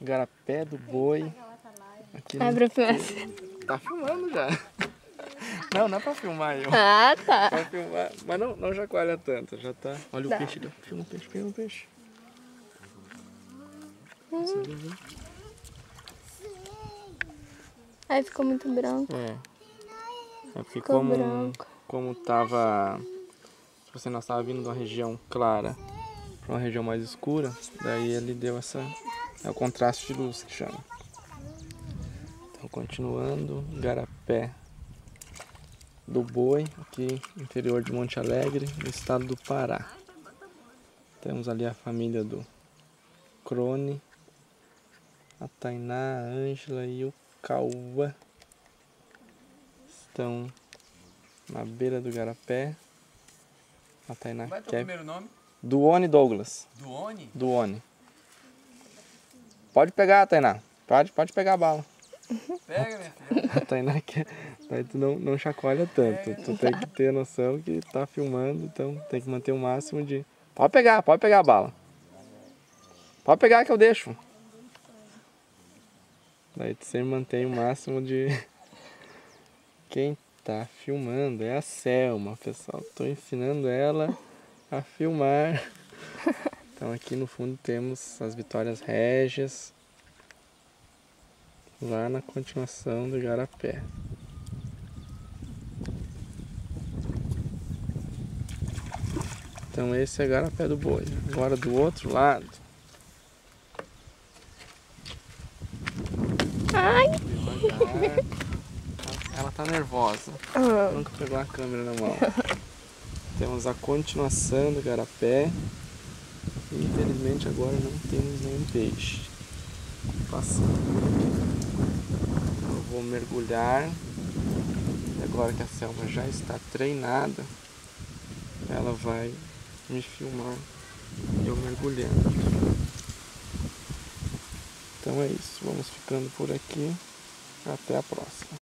Garapé do boi. Aqui É no-. Tá filmando já. Não, não é pra filmar eu. Ah, tá. Pra filmar. Mas não, não chacoalha tanto, já tá. Olha Tá. o peixe ali. Filma o peixe, filma o peixe. Aí ficou muito branco. É. É porque Ficou como, branco. como tava. Tipo assim, nós tava vindo de uma região clara pra uma região mais escura, daí ele deu essa. É o contraste de luz que chama. Então continuando, Garapé do Boi, aqui interior de Monte Alegre, no estado do Pará. Temos ali a família do Crone, a Tainá, a Ângela e o Cauã estão na beira do Garapé. A Tainá Vai teu quer. primeiro nome? Duone Douglas. Duone? Duone. Pode pegar, Tainá. Pode, pode pegar a bala. Pega, minha filha. A Tainá. Daí tu não, não chacoalha tanto. Tu tem que ter noção que tá filmando, então tem que manter o máximo de. Pode pegar, pode pegar a bala. Pode pegar que eu deixo. Daí tu sempre mantém o máximo de. Quem tá filmando é a Selma, pessoal. Tô ensinando ela a filmar. Então aqui no fundo temos as Vitórias Régias. Lá na continuação do Garapé. Então esse é Garapé do Boi. Agora do outro lado. Ai! Ela tá nervosa. Ah, Nunca pegou a câmera na mão. Temos a continuação do Garapé. Infelizmente agora não temos nenhum peixe. Passando. Eu vou mergulhar. E agora que a Selma já está treinada, ela vai me filmar eu mergulhando. Então é isso. Vamos ficando por aqui. Até a próxima.